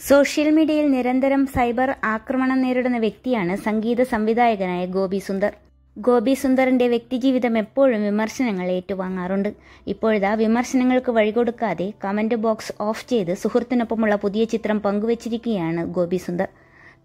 Social മീഡിയയിൽ നിരന്തരം cyber ആക്രമണം നേരിടുന്ന വ്യക്തിയാണ് സംഗീത സംവിധായകനായ ഗോപി സുന്ദർ. ഗോപി സുന്ദറിന്റെ വ്യക്തിജീവിതം എപ്പോഴും വിമർശനങ്ങൾ ഏറ്റുവാങ്ങാറുണ്ട്. ഇപ്പോഴിതാ വിമർശനങ്ങൾക്ക് വഴികൊടുക്കാതെ കമന്റ് ബോക്സ് ഓഫ് ചെയ്ത് സുഹൃത്തിനൊപ്പമുള്ള പുതിയ ചിത്രം പങ്കുവച്ചിരിക്കുകയാണ് ഗോപി സുന്ദർ.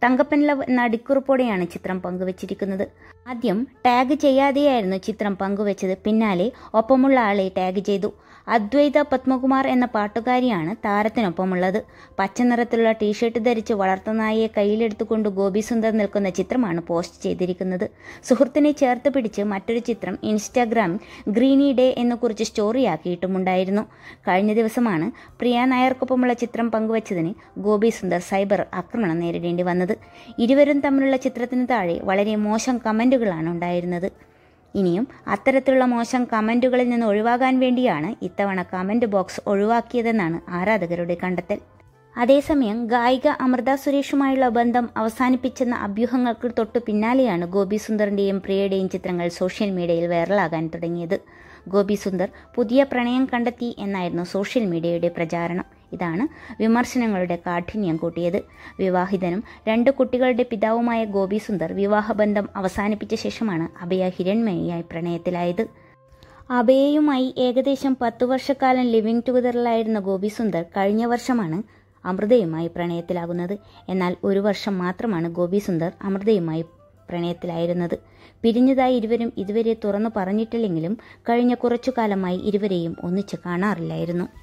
തങ്കപ്പൻ ലവ് എന്ന അടിക്കുറിപ്പോടെയാണ് ചിത്രം പങ്കുവച്ചിരിക്കുന്നത്. ആദ്യം ടാഗ് ചെയ്യാതെയായിരുന്നു ചിത്രം പങ്കുവച്ചത്. പിന്നാലെ ഒപ്പമുള്ള ആളെ ടാഗ് ചെയ്തു. അദ്വൈത പത്മകുമാർ എന്ന പാട്ടുകാരിയാണ് താരത്തിനൊപ്പമുള്ളത്. പച്ച നിറത്തിലുള്ള ടീഷർട്ട് ധരിച്ച് വളർത്തുനായയെ കയ്യിലെടുത്തുകൊണ്ട് ഗോപി സുന്ദർ നിൽക്കുന്ന ചിത്രമാണ് പോസ്റ്റ് ചെയ്തിരിക്കുന്നത്. സുഹൃത്തിനെ ചേർത്ത് പിടിച്ച് മറ്റൊരു ചിത്രം ഇൻസ്റ്റാഗ്രാമിൽ ഗ്രീനി ഡേ എന്ന് കുറിച്ച് സ്റ്റോറിയാക്കിയിട്ടുമുണ്ടായിരുന്നു. കഴിഞ്ഞ ദിവസമാണ് പ്രിയ നായർക്കൊപ്പമുള്ള ചിത്രം പങ്കുവച്ചതിന് ഗോപി സുന്ദർ സൈബർ ആക്രമണം നേരിടേണ്ടി വന്നത്. ഇരുവരും തമ്മിലുള്ള ചിത്രത്തിന് താഴെ വളരെ മോശം കമന്റുകളാണ് ഉണ്ടായിരുന്നത്. ഇനിയും അത്തരത്തിലുള്ള മോശം കമന്റുകളിൽ നിന്ന് ഒഴിവാകാൻ വേണ്ടിയാണ് ഇത്തവണ കമന്റ് ബോക്സ് ഒഴിവാക്കിയതെന്നാണ് ആരാധകരുടെ കണ്ടെത്തൽ. അതേസമയം ഗായിക അമൃത സുരേഷുമായുള്ള ബന്ധം അവസാനിപ്പിച്ചെന്ന അഭ്യൂഹങ്ങൾക്ക് തൊട്ടു പിന്നാലെയാണ് ഗോപി സുന്ദറിന്റെയും പ്രിയയുടെയും ചിത്രങ്ങൾ സോഷ്യൽ മീഡിയയിൽ വൈറലാകാൻ തുടങ്ങിയത്. ഗോപി സുന്ദർ പുതിയ പ്രണയം കണ്ടെത്തി എന്നായിരുന്നു സോഷ്യൽ മീഡിയയുടെ പ്രചാരണം. ഇതാണ് വിമർശനങ്ങളുടെ കാഠിന്യം കൂട്ടിയത്. വിവാഹിതനും രണ്ട് കുട്ടികളുടെ പിതാവുമായ ഗോപി സുന്ദർ വിവാഹബന്ധം അവസാനിപ്പിച്ച ശേഷമാണ് അഭയ ഹിരൺമയിയായി പ്രണയത്തിലായത്. അഭയയുമായി ഏകദേശം പത്തു വർഷക്കാലം ലിവിംഗ് ടുഗദറിലായിരുന്ന ഗോപി സുന്ദർ കഴിഞ്ഞ വർഷമാണ് അമൃതയുമായി പ്രണയത്തിലാകുന്നത്. എന്നാൽ ഒരു വർഷം മാത്രമാണ് ഗോപി സുന്ദർ അമൃതയുമായി പ്രണയത്തിലായിരുന്നത്. പിരിഞ്ഞതായി ഇരുവരും ഇതുവരെ തുറന്നു പറഞ്ഞിട്ടില്ലെങ്കിലും കഴിഞ്ഞ കുറച്ചു കാലമായി ഇരുവരെയും ഒന്നിച്ച് കാണാറില്ലായിരുന്നു.